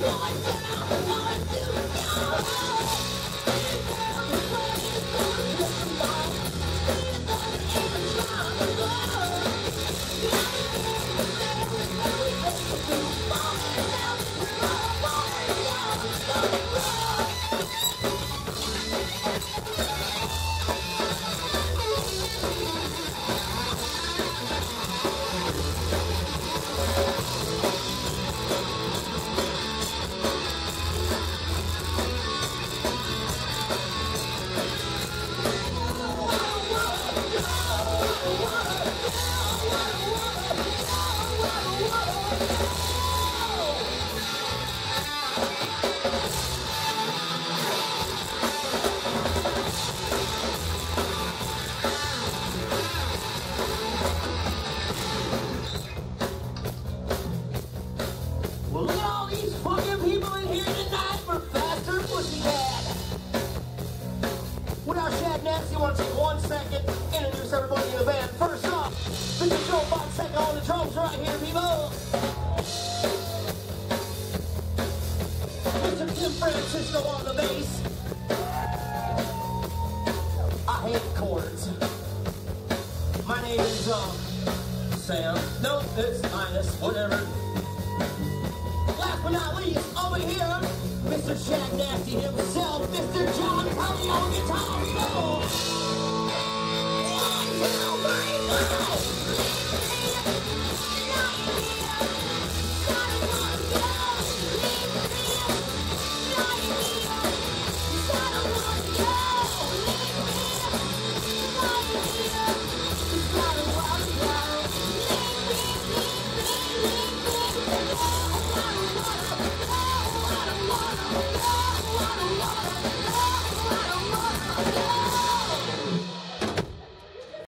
Well, Francisco on the bass. I hate chords. My name is, um, Sam. No, it's Linus, whatever. Last but not least, over here, Mr. Shaq Nasty himself, Mr. John Pelly